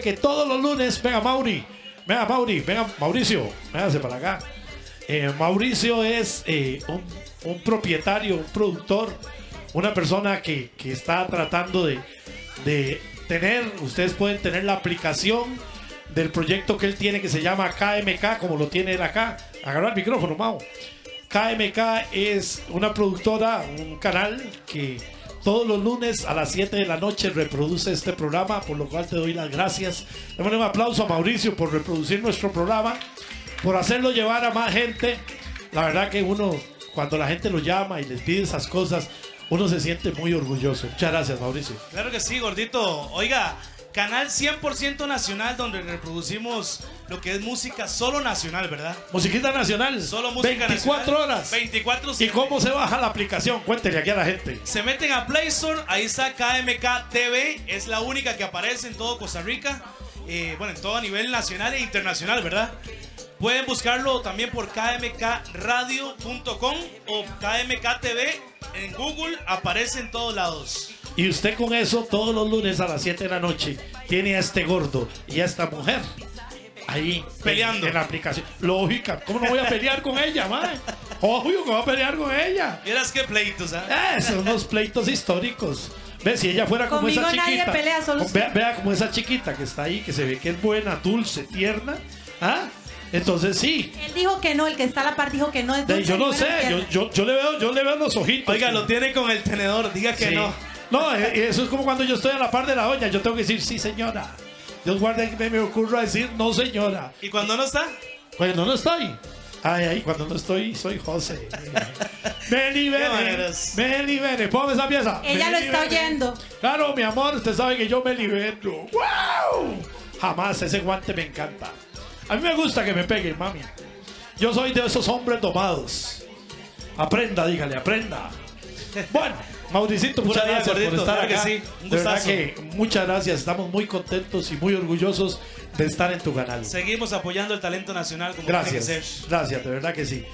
que todos los lunes, venga Mauri, venga Mauri, venga Mauricio, véngase para acá. Eh, Mauricio es eh, un, propietario, un productor, una persona que, que está tratando de, de tener, ustedes pueden tener la aplicación del proyecto que él tiene que se llama KMK, como lo tiene él acá. Agarra el micrófono, Mau. KMK es una productora, un canal que todos los lunes a las 7 de la noche reproduce este programa, por lo cual te doy las gracias. Démosle un aplauso a Mauricio por reproducir nuestro programa, por hacerlo llevar a más gente. La verdad que uno, cuando la gente lo llama y les pide esas cosas, uno se siente muy orgulloso. Muchas gracias, Mauricio. Claro que sí, gordito. Oiga, canal 100% nacional donde reproducimos lo que es música solo nacional, ¿verdad? Musiquita nacional. Solo música 24 nacional. horas. 24 ¿Y cómo se baja la aplicación? Cuéntele aquí a la gente. Se meten a Play Store, ahí está KMK TV, es la única que aparece en todo Costa Rica, eh, bueno, en todo a nivel nacional e internacional, ¿verdad? Pueden buscarlo también por kmkradio.com o KMK TV en Google, aparece en todos lados. Y usted con eso, todos los lunes a las 7 de la noche, tiene a este gordo y a esta mujer ahí Peleando. en, en la aplicación. Lógica, ¿cómo no voy a pelear con ella, mae? Obvio que voy a pelear con ella. Vieras qué pleitos, ¿ah? Eh, son unos pleitos históricos. Ve, si ella fuera como Conmigo esa nadie chiquita. pelea, solo vea, vea como esa chiquita que está ahí, que se ve que es buena, dulce, tierna. ¿Ah? Entonces sí. Él dijo que no, el que está a la par dijo que no es De- dulce yo no sé, yo, yo, yo le veo, yo le veo los ojitos. Oiga, lo tiene con el tenedor, diga que Sí. no. No, eh, eso es como cuando yo estoy a la par de la doña. Yo tengo que decir, sí, señora. Dios guarde que me ocurra decir, no, señora. ¿Y cuando no está? Cuando no estoy. Ay, ay, cuando no estoy, soy José. me libere. Me libere. Póngame esa pieza. Ella Me lo está oyendo. Claro, mi amor, usted sabe que yo me libero. ¡Wow! Jamás, ese guante me encanta. A mí me gusta que me peguen, mami. Yo soy de esos hombres domados. Aprenda, dígale, aprenda. Bueno, Mauricito, muchas gracias por estar claro que acá. sí, un de verdad que muchas gracias. Estamos muy contentos y muy orgullosos de estar en tu canal. Seguimos apoyando el talento nacional como Gracias, tiene que ser. gracias, de verdad que sí.